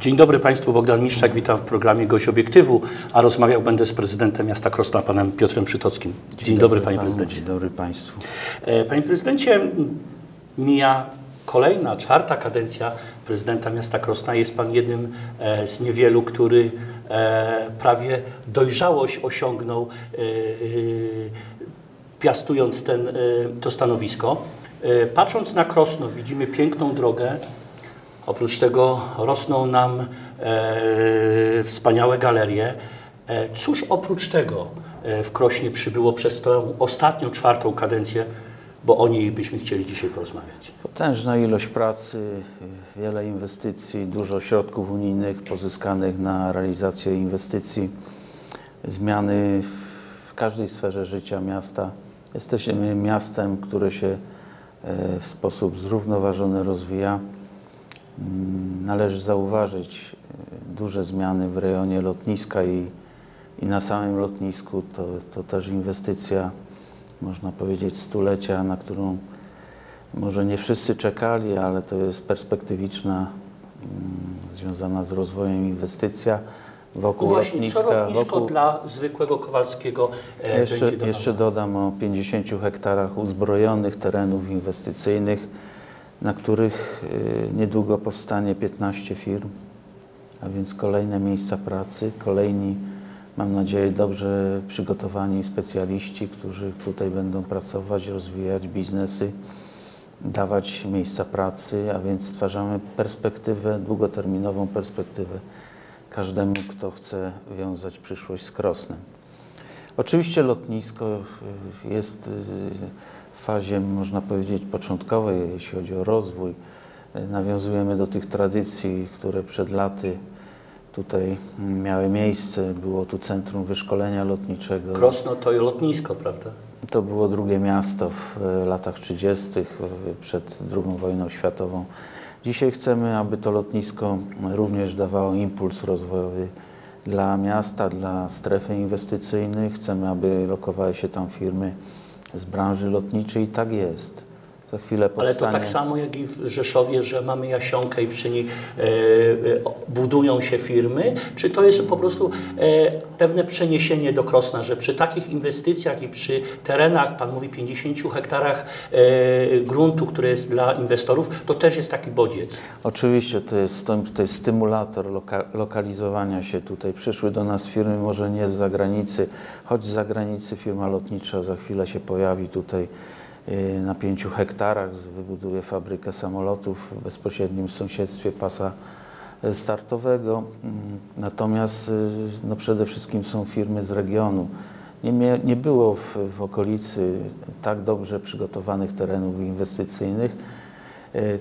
Dzień dobry Państwu, Bogdan Miszczak, witam w programie Gość Obiektywu, a rozmawiał będę z prezydentem miasta Krosna, panem Piotrem Przytockim. Dzień, Dzień dobry, Panie Prezydencie. Dzień dobry Państwu. E, panie Prezydencie, mija kolejna, czwarta kadencja prezydenta miasta Krosna. Jest Pan jednym e, z niewielu, który e, prawie dojrzałość osiągnął, piastując ten, to stanowisko. Patrząc na Krosno, widzimy piękną drogę, Oprócz tego rosną nam e, wspaniałe galerie. E, cóż oprócz tego e, w Krośnie przybyło przez tę ostatnią, czwartą kadencję, bo o niej byśmy chcieli dzisiaj porozmawiać. Potężna ilość pracy, wiele inwestycji, dużo środków unijnych pozyskanych na realizację inwestycji, zmiany w każdej sferze życia miasta. Jesteśmy miastem, które się e, w sposób zrównoważony rozwija. Mm, należy zauważyć e, duże zmiany w rejonie lotniska i, i na samym lotnisku. To, to też inwestycja, można powiedzieć, stulecia, na którą może nie wszyscy czekali, ale to jest perspektywiczna, mm, związana z rozwojem inwestycja wokół no właśnie, lotniska. Co lotnisko wokół... dla zwykłego Kowalskiego e, jeszcze, jeszcze dodam o 50 hektarach uzbrojonych terenów inwestycyjnych, na których y, niedługo powstanie 15 firm, a więc kolejne miejsca pracy, kolejni, mam nadzieję, dobrze przygotowani specjaliści, którzy tutaj będą pracować, rozwijać biznesy, dawać miejsca pracy, a więc stwarzamy perspektywę, długoterminową perspektywę każdemu, kto chce wiązać przyszłość z Krosnem. Oczywiście lotnisko y, jest y, fazie, można powiedzieć, początkowej, jeśli chodzi o rozwój. Nawiązujemy do tych tradycji, które przed laty tutaj miały miejsce. Było tu Centrum Wyszkolenia Lotniczego. Krosno to lotnisko, prawda? To było drugie miasto w latach 30. przed II wojną światową. Dzisiaj chcemy, aby to lotnisko również dawało impuls rozwojowy dla miasta, dla strefy inwestycyjnej. Chcemy, aby lokowały się tam firmy z branży lotniczej tak jest. Za chwilę powstanie... Ale to tak samo jak i w Rzeszowie, że mamy Jasionkę i przy niej e, e, budują się firmy? Czy to jest po prostu e, pewne przeniesienie do Krosna, że przy takich inwestycjach i przy terenach, Pan mówi 50 hektarach e, gruntu, który jest dla inwestorów, to też jest taki bodziec? Oczywiście, to jest, to jest stymulator loka, lokalizowania się tutaj. Przyszły do nas firmy może nie z zagranicy, choć z zagranicy firma lotnicza za chwilę się pojawi tutaj na pięciu hektarach wybuduje fabrykę samolotów w bezpośrednim sąsiedztwie pasa startowego. Mm, natomiast y, no przede wszystkim są firmy z regionu. Nie, nie było w, w okolicy tak dobrze przygotowanych terenów inwestycyjnych y, mm,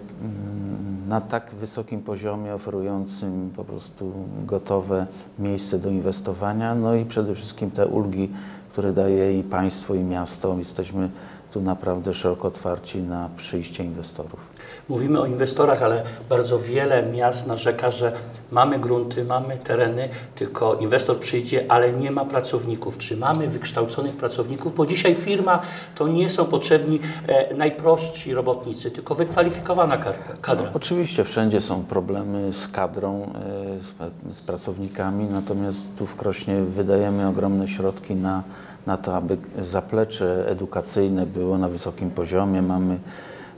na tak wysokim poziomie oferującym po prostu gotowe miejsce do inwestowania, no i przede wszystkim te ulgi, które daje i państwo i miasto. Jesteśmy tu naprawdę szeroko otwarci na przyjście inwestorów. Mówimy o inwestorach, ale bardzo wiele miast narzeka, że mamy grunty, mamy tereny, tylko inwestor przyjdzie, ale nie ma pracowników. Czy mamy wykształconych pracowników? Bo dzisiaj firma to nie są potrzebni e, najprostsi robotnicy, tylko wykwalifikowana kadra. No, oczywiście wszędzie są problemy z kadrą, e, z, z pracownikami, natomiast tu w Krośnie wydajemy ogromne środki na na to, aby zaplecze edukacyjne było na wysokim poziomie. Mamy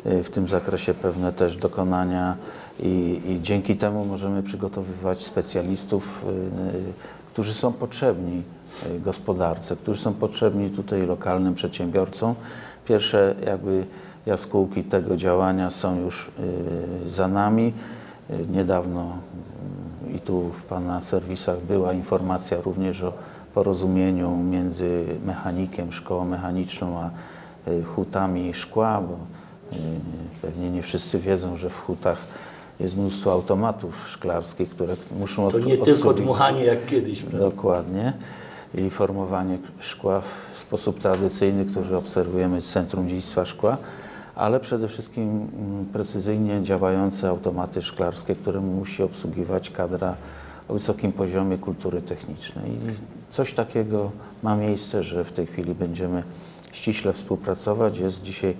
y, w tym zakresie pewne też dokonania i, i dzięki temu możemy przygotowywać specjalistów, y, y, którzy są potrzebni gospodarce, którzy są potrzebni tutaj lokalnym przedsiębiorcom. Pierwsze jakby jaskółki tego działania są już za nami. Niedawno i tu w Pana serwisach była informacja również o porozumieniu między mechanikiem, szkołą mechaniczną, a y, hutami szkła, bo y, pewnie nie wszyscy wiedzą, że w hutach jest mnóstwo automatów szklarskich, które muszą To nie tylko dmuchanie jak kiedyś. Prawda? Dokładnie. I formowanie szkła w sposób tradycyjny, który obserwujemy w Centrum Dziedzictwa Szkła, ale przede wszystkim mm, precyzyjnie działające automaty szklarskie, które musi obsługiwać kadra o wysokim poziomie kultury technicznej. I coś takiego ma miejsce, że w tej chwili będziemy ściśle współpracować. Jest dzisiaj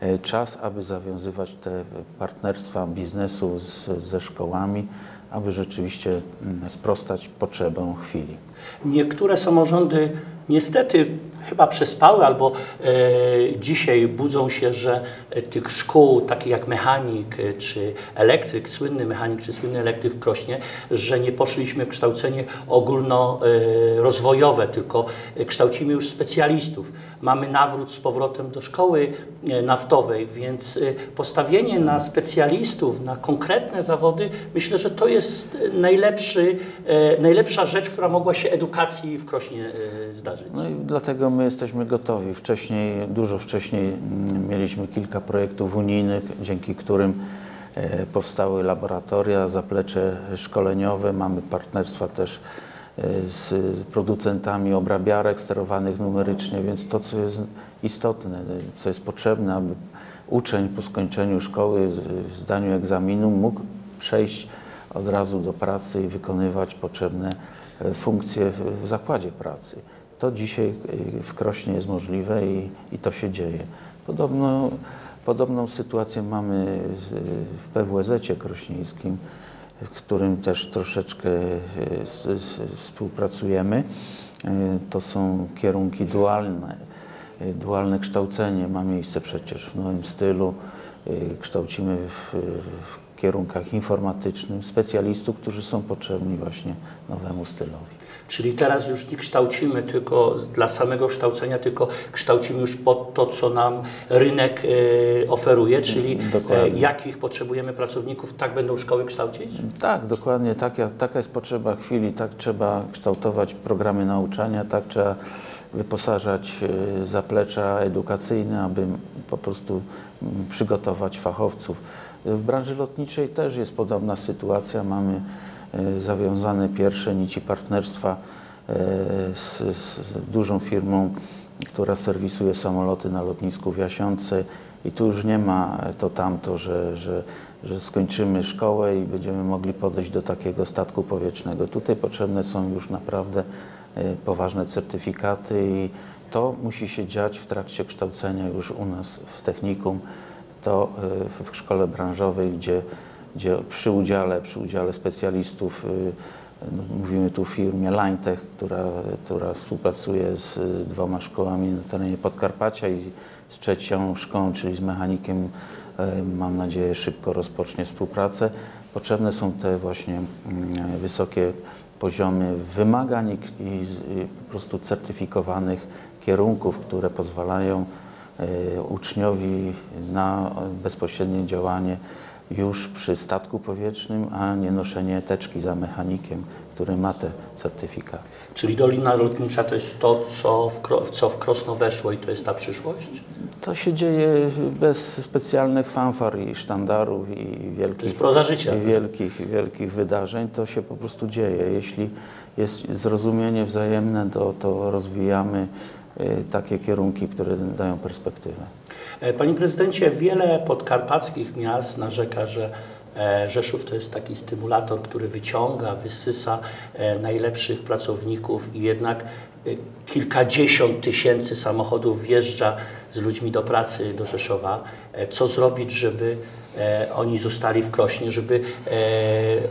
e, czas, aby zawiązywać te partnerstwa biznesu z, ze szkołami, aby rzeczywiście mm, sprostać potrzebom chwili. Niektóre samorządy niestety chyba przespały albo e, dzisiaj budzą się, że e, tych szkół takich jak mechanik e, czy elektryk, słynny mechanik czy słynny elektryk w Krośnie, że nie poszliśmy w kształcenie ogólnorozwojowe, tylko e, kształcimy już specjalistów. Mamy nawrót z powrotem do szkoły naftowej, więc postawienie na specjalistów, na konkretne zawody, myślę, że to jest e, najlepszy, e, najlepsza rzecz, która mogła się edukacji w Krośnie e, zdarzyć. No i dlatego my jesteśmy gotowi. Wcześniej, dużo wcześniej mm, mieliśmy kilka projektów unijnych, dzięki którym e, powstały laboratoria, zaplecze szkoleniowe. Mamy partnerstwa też z producentami obrabiarek sterowanych numerycznie, więc to, co jest istotne, co jest potrzebne, aby uczeń po skończeniu szkoły, zdaniu egzaminu mógł przejść od razu do pracy i wykonywać potrzebne e, funkcje w, zakładzie pracy. To dzisiaj e, w Krośnie jest możliwe i, i to się dzieje. Podobno, podobną sytuację mamy w PWZ-cie krośnieńskim, w którym też troszeczkę e, współpracujemy. To są kierunki dualne. Dualne kształcenie ma miejsce przecież w nowym stylu. Kształcimy w, w kierunkach informatycznych specjalistów, którzy są potrzebni właśnie nowemu stylowi. Czyli teraz już nie kształcimy tylko dla samego kształcenia, tylko kształcimy już pod to, co nam rynek e, oferuje, czyli e, Dokładnie. jakich potrzebujemy pracowników, tak będą szkoły kształcić? Tak, dokładnie tak, taka jest potrzeba chwili, tak trzeba kształtować programy nauczania, tak trzeba wyposażać e, zaplecza edukacyjne, aby po prostu mm, przygotować fachowców. W branży lotniczej też jest podobna sytuacja. Mamy e, zawiązane pierwsze nici partnerstwa e, z, z, dużą firmą, która serwisuje samoloty na lotnisku w Jasiące i tu już nie ma to tamto, że, że, że skończymy szkołę i będziemy mogli podejść do takiego statku powietrznego. Tutaj potrzebne są już naprawdę poważne certyfikaty i to musi się dziać w trakcie kształcenia już u nas w technikum, to e, w szkole branżowej, gdzie, gdzie przy udziale, przy udziale specjalistów y, no, Mówimy tu firmie Linetech, która, która współpracuje z y, dwoma szkołami na terenie Podkarpacia i z trzecią szkołą, czyli z mechanikiem. Mam nadzieję, szybko rozpocznie współpracę. Potrzebne są te właśnie mm, wysokie poziomy wymagań i, i po prostu certyfikowanych kierunków, które pozwalają e, uczniowi na bezpośrednie działanie już przy statku powietrznym, a nie noszenie teczki za mechanikiem, który ma te certyfikaty. Czyli Dolina Lotnicza to jest to, co w co w Krosno weszło i to jest ta przyszłość? To się dzieje bez specjalnych fanfar i sztandarów i wielkich, życia. i wielkich, wielkich wydarzeń. To się po prostu dzieje. Jeśli jest zrozumienie wzajemne, to, to rozwijamy y, takie kierunki, które dają perspektywę. E, Panie prezydencie, wiele podkarpackich miast narzeka, że Rzeszów to jest taki stymulator, który wyciąga, wysysa e, najlepszych pracowników i jednak e, kilkadziesiąt tysięcy samochodów wjeżdża z ludźmi do pracy do Rzeszowa. E, Co zrobić, żeby e, oni zostali w Krośnie, żeby e,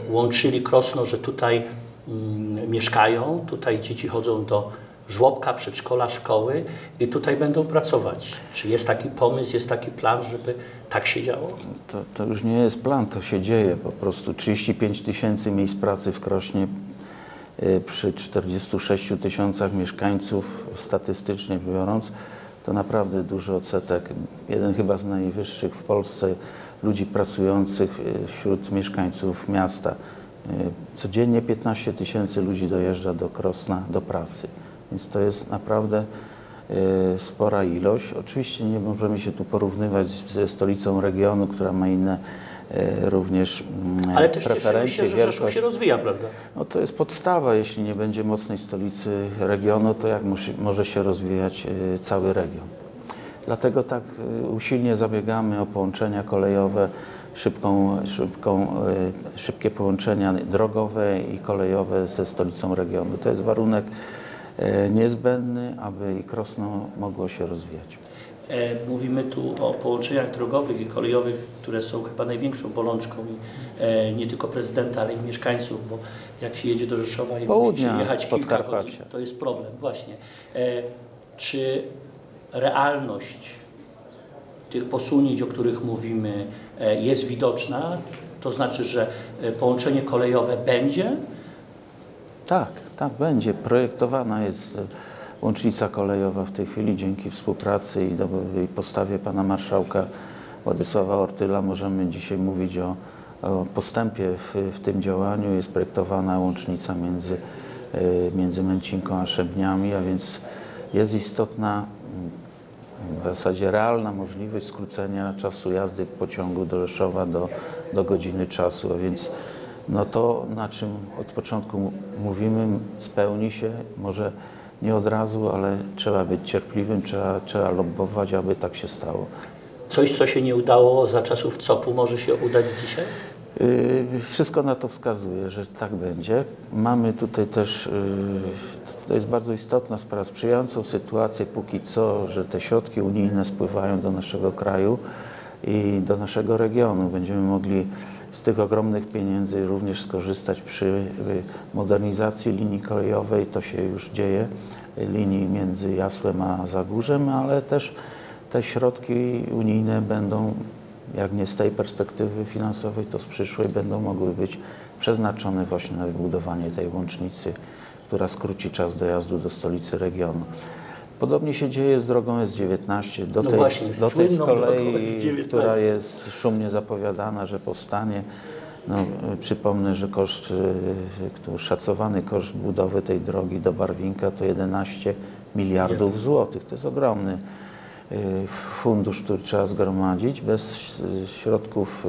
łączyli Krosno, że tutaj mm, mieszkają, tutaj dzieci chodzą do żłobka, przedszkola, szkoły i tutaj będą pracować. Czy jest taki pomysł, jest taki plan, żeby tak się działo? To, to już nie jest plan, to się dzieje po prostu. 35 tysięcy miejsc pracy w Krośnie y, przy 46 tysiącach mieszkańców statystycznie biorąc, to naprawdę duży odsetek. Jeden chyba z najwyższych w Polsce ludzi pracujących y, wśród mieszkańców miasta. Y, Codziennie 15 tysięcy ludzi dojeżdża do Krosna do pracy, więc to jest naprawdę e, spora ilość. Oczywiście nie możemy się tu porównywać ze stolicą regionu, która ma inne e, również mm, Ale też preferencje, się, że Rzeszów wielkość. się rozwija, prawda? No to jest podstawa. Jeśli nie będzie mocnej stolicy regionu, to jak musi, może się rozwijać e, cały region? Dlatego tak usilnie zabiegamy o połączenia kolejowe, szybką, szybką, szybkie połączenia drogowe i kolejowe ze stolicą regionu. To jest warunek niezbędny, aby i Krosno mogło się rozwijać. E, Mówimy tu o połączeniach drogowych i kolejowych, które są chyba największą bolączką e, nie tylko prezydenta, ale i mieszkańców, bo jak się jedzie do Rzeszowa i musi Południa jechać kilka godzin, to jest problem, właśnie. E, Czy realność tych posunięć, o których mówimy, e, jest widoczna? To znaczy, że e, połączenie kolejowe będzie? Tak, tak będzie. Projektowana jest łącznica kolejowa w tej chwili dzięki współpracy i, do, i postawie pana marszałka Władysława Ortyla. Możemy dzisiaj mówić o, o postępie w, w tym działaniu. Jest projektowana łącznica między, e, między Męcinką a Szebniami, a więc jest istotna w zasadzie realna możliwość skrócenia czasu jazdy pociągu do Rzeszowa do, do godziny czasu, a więc no to, na czym od początku mówimy, spełni się, może nie od razu, ale trzeba być cierpliwym, trzeba, trzeba lobbować, aby tak się stało. Coś, co się nie udało za czasów COP-u, może się udać dzisiaj? Yy, Wszystko na to wskazuje, że tak będzie. Mamy tutaj też, yy, to jest bardzo istotna sprawa, sprzyjającą sytuację póki co, że te środki unijne spływają do naszego kraju i do naszego regionu. Będziemy mogli z tych ogromnych pieniędzy również skorzystać przy yy, modernizacji linii kolejowej. To się już dzieje, linii między Jasłem a Zagórzem, ale też te środki unijne będą jak nie z tej perspektywy finansowej, to z przyszłej będą mogły być przeznaczone właśnie na wybudowanie tej łącznicy, która skróci czas dojazdu do stolicy regionu. Podobnie się dzieje z drogą S19. Do No tej, właśnie, do tej z kolei, S19. która jest szumnie zapowiadana, że powstanie. No, y, przypomnę, że koszt, który szacowany koszt budowy tej drogi do Barwinka to 11 miliardów złotych. To jest ogromny y, fundusz, który trzeba zgromadzić. Bez środków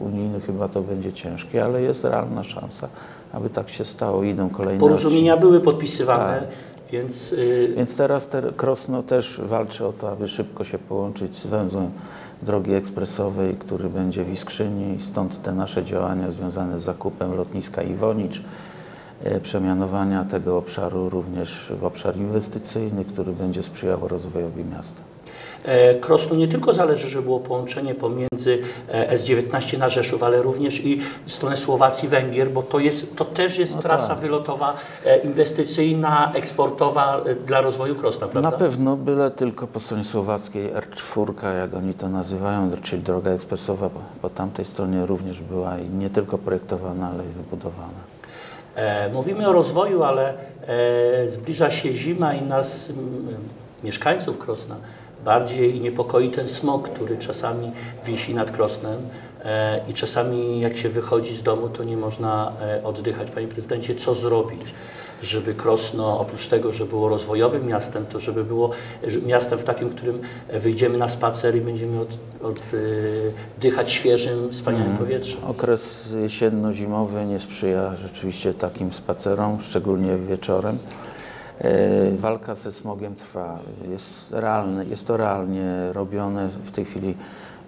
unijnych chyba to będzie ciężkie, ale jest realna szansa, aby tak się stało. Idą kolejne Porozumienia były podpisywane, Tak. Więc y, więc teraz te, Krosno też walczy o to, aby szybko się połączyć z węzłem drogi ekspresowej, który będzie w Iskrzyni stąd te nasze działania związane z zakupem lotniska Iwonicz, e, przemianowania tego obszaru również w obszar inwestycyjny, który będzie sprzyjał rozwojowi miasta. E, Krosnu nie tylko zależy, żeby było połączenie pomiędzy e, S19 na Rzeszów, ale również i stronę Słowacji, Węgier, bo to, jest, to też jest No trasa tak. wylotowa e, inwestycyjna, eksportowa e, dla rozwoju Krosna, prawda? Na pewno, byle tylko po stronie słowackiej R4, jak oni to nazywają, czyli droga ekspresowa po, tamtej stronie również była i nie tylko projektowana, ale i wybudowana. E, Mówimy o rozwoju, ale e, zbliża się zima i nas, mieszkańców Krosna, bardziej niepokoi ten smog, który czasami wisi nad Krosnem e, i czasami jak się wychodzi z domu, to nie można e, oddychać. Panie prezydencie, co zrobić? żeby Krosno, oprócz tego, że było rozwojowym miastem, to żeby było że miastem w takim, w którym wyjdziemy na spacer i będziemy od, oddychać świeżym, wspaniałym powietrzem. Okres jesienno-zimowy nie sprzyja rzeczywiście takim spacerom, szczególnie wieczorem. E, Walka ze smogiem trwa. Jest, realne, jest to realnie robione. W tej chwili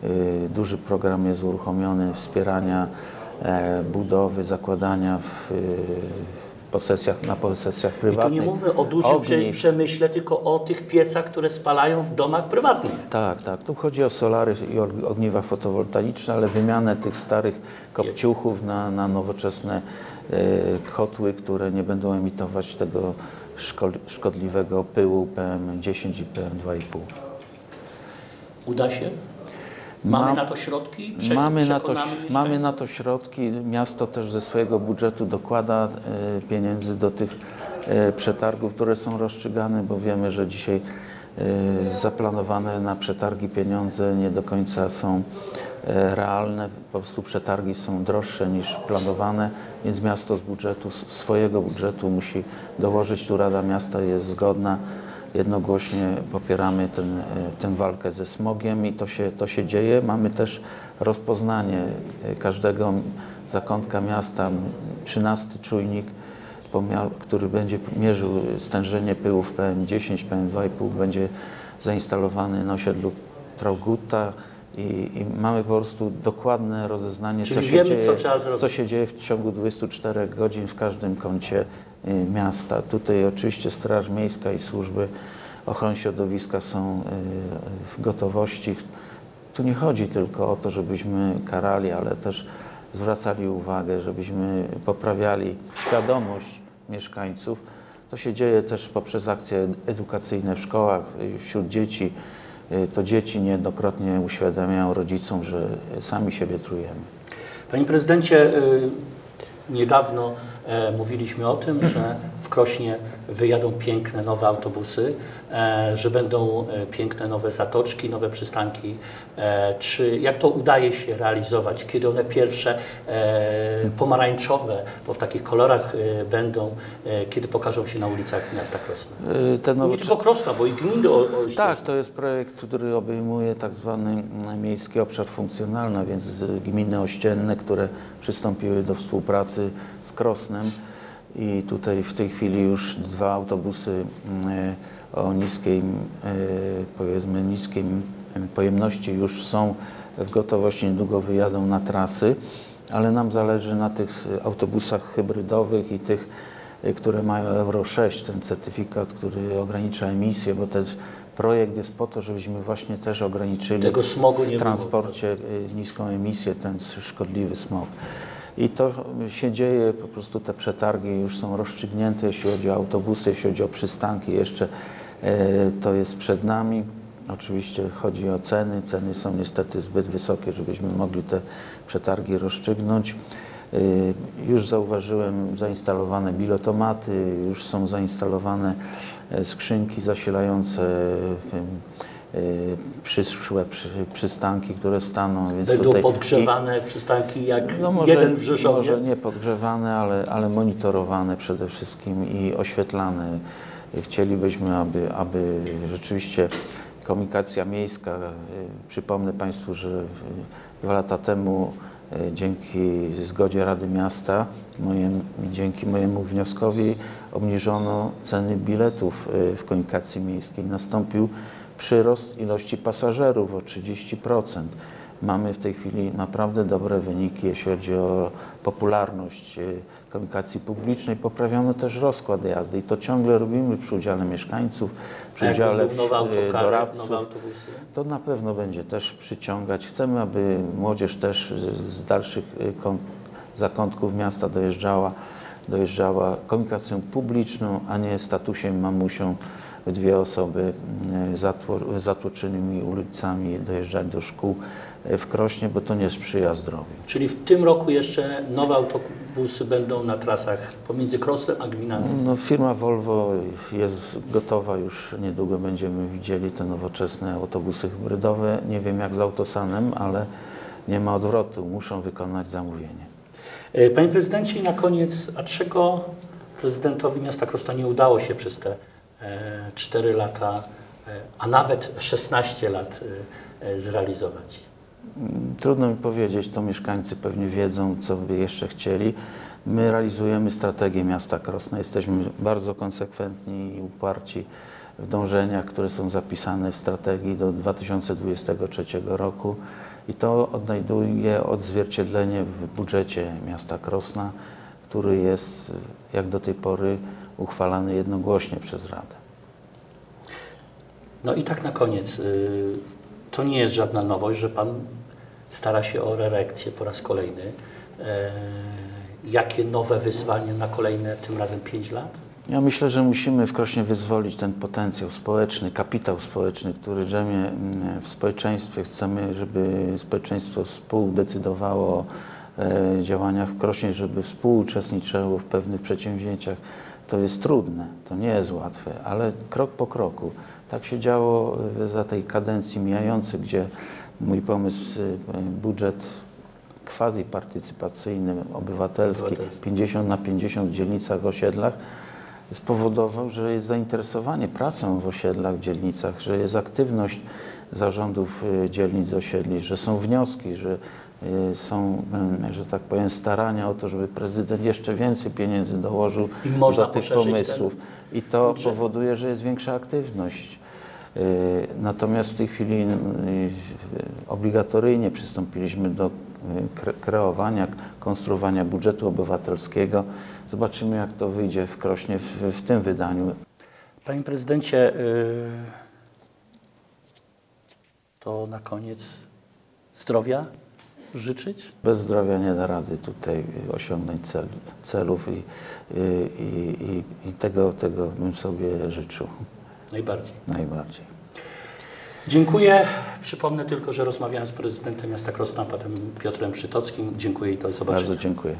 e, duży program jest uruchomiony wspierania e, budowy, zakładania w, posesjach, na posesjach I tu prywatnych. nie mówmy o dużym ogniw. przemyśle, tylko o tych piecach, które spalają w domach prywatnych. Tak, tak. Tu chodzi o solary i og- ogniwa fotowoltaiczne, ale wymianę tych starych kopciuchów na, na nowoczesne kotły, które nie będą emitować tego szkodliwego pyłu PM10 i PM2,5. Uda się? Mamy Mam- na to środki? Prze- Mamy na, to, mamy na to środki. Miasto też ze swojego budżetu dokłada e, pieniędzy do tych e, przetargów, które są rozstrzygane, bo wiemy, że dzisiaj zaplanowane na przetargi pieniądze nie do końca są e, realne. Po prostu przetargi są droższe niż planowane, więc miasto z budżetu, swojego budżetu musi dołożyć. Tu Rada Miasta jest zgodna jednogłośnie popieramy ten, e, tę walkę ze smogiem i to się, to się dzieje. Mamy też rozpoznanie każdego zakątka miasta, 13 czujnik, który będzie mierzył stężenie pyłów PM10, PM2,5 będzie zainstalowany na osiedlu Traugutta i, i mamy po prostu dokładne rozeznanie, co się, wiemy, dzieje, co co się dzieje w ciągu 24 godzin w każdym kącie y, miasta. Tutaj oczywiście Straż Miejska i służby ochrony środowiska są w gotowości. Tu nie chodzi tylko o to, żebyśmy karali, ale też zwracali uwagę, żebyśmy poprawiali świadomość mieszkańców. To się dzieje też poprzez akcje edukacyjne w szkołach, wśród dzieci. To dzieci niejednokrotnie uświadamiają rodzicom, że sami siebie trujemy. Panie prezydencie, niedawno mówiliśmy o tym, że w Krośnie wyjadą piękne nowe autobusy, że będą piękne nowe zatoczki, nowe przystanki. Czy jak to udaje się realizować, kiedy one pierwsze pomarańczowe, bo w takich kolorach będą, kiedy pokażą się na ulicach miasta Krosna? Te nowe... Nie tylko Krosna, bo i gminy o, o Tak, to jest projekt, który obejmuje tak zwany miejski obszar funkcjonalny, a więc gminy ościenne, które przystąpiły do współpracy z I tutaj w tej chwili już dwa autobusy o niskiej, powiedzmy niskiej pojemności już są w gotowości, niedługo wyjadą na trasy, ale nam zależy na tych autobusach hybrydowych i tych, które mają Euro 6, ten certyfikat, który ogranicza emisję, bo ten projekt jest po to, żebyśmy właśnie też ograniczyli Tego smogu nie w transporcie niską emisję, ten szkodliwy smog. I to się dzieje, po prostu te przetargi już są rozstrzygnięte, jeśli chodzi o autobusy, jeśli chodzi o przystanki, jeszcze to jest przed nami. Oczywiście chodzi o ceny. Ceny są niestety zbyt wysokie, żebyśmy mogli te przetargi rozstrzygnąć. Już zauważyłem zainstalowane bilotomaty, już są zainstalowane skrzynki zasilające przyszłe przystanki, które staną. Więc Będą tutaj podgrzewane i, przystanki jak no może, jeden w Rzeszowie? Może nie podgrzewane, ale, ale monitorowane przede wszystkim i oświetlane. Chcielibyśmy, aby, aby rzeczywiście komunikacja miejska, przypomnę Państwu, że dwa lata temu dzięki zgodzie Rady Miasta, dzięki mojemu wnioskowi obniżono ceny biletów w komunikacji miejskiej. Nastąpił przyrost ilości pasażerów o 30%. Mamy w tej chwili naprawdę dobre wyniki, jeśli chodzi o popularność komunikacji publicznej. Poprawiono też rozkład jazdy i to ciągle robimy przy udziale mieszkańców, przy udziale autokary, doradców. To na pewno będzie też przyciągać. Chcemy, aby młodzież też z dalszych zakątków miasta dojeżdżała, dojeżdżała komunikacją publiczną, a nie statusiem mamusią dwie osoby zatłoczonymi ulicami dojeżdżać do szkół w Krośnie, bo to nie sprzyja zdrowiu. Czyli w tym roku jeszcze nowe autobusy będą na trasach pomiędzy Krosnem a gminami? No, firma Volvo jest gotowa, już niedługo będziemy widzieli te nowoczesne autobusy hybrydowe. Nie wiem jak z Autosanem, ale nie ma odwrotu, muszą wykonać zamówienie. Panie prezydencie, i na koniec, a czego prezydentowi miasta Krosna nie udało się przez te 4 lata, a nawet 16 lat zrealizować? Trudno mi powiedzieć, to mieszkańcy pewnie wiedzą, co by jeszcze chcieli. My realizujemy strategię miasta Krosna. Jesteśmy bardzo konsekwentni i uparci w dążeniach, które są zapisane w strategii do 2023 roku i to odnajduje odzwierciedlenie w budżecie miasta Krosna, który jest jak do tej pory uchwalany jednogłośnie przez Radę. No i tak na koniec, to nie jest żadna nowość, że Pan stara się o reelekcję po raz kolejny. Jakie nowe wyzwania na kolejne, tym razem 5 lat? Ja myślę, że musimy w Krośnie wyzwolić ten potencjał społeczny, kapitał społeczny, który drzemie w społeczeństwie. Chcemy, żeby społeczeństwo współdecydowało o działaniach w Krośnie, żeby współuczestniczyło w pewnych przedsięwzięciach. To jest trudne, to nie jest łatwe, ale krok po kroku. Tak się działo za tej kadencji mijającej, gdzie mój pomysł, budżet quasi partycypacyjny, obywatelski, Obywatelski. 50 na 50 w dzielnicach, osiedlach, spowodował, że jest zainteresowanie pracą w osiedlach, w dzielnicach, że jest aktywność zarządów y, dzielnic, osiedli, że są wnioski, że y, są, y, że tak powiem, starania o to, żeby prezydent jeszcze więcej pieniędzy dołożył do tych pomysłów. I to budżet. powoduje, że jest większa aktywność. Natomiast w tej chwili obligatoryjnie przystąpiliśmy do kreowania, konstruowania budżetu obywatelskiego. Zobaczymy, jak to wyjdzie w Krośnie w, w tym wydaniu. Panie prezydencie, y, to na koniec zdrowia życzyć? Bez zdrowia nie da rady tutaj osiągnąć cel, celów i, i, i, i tego, tego bym sobie życzył Najbardziej. najbardziej. Dziękuję. Przypomnę tylko, że rozmawiałem z prezydentem miasta Krosna, panem Piotrem Przytockim. Dziękuję i do zobaczenia. Bardzo dziękuję.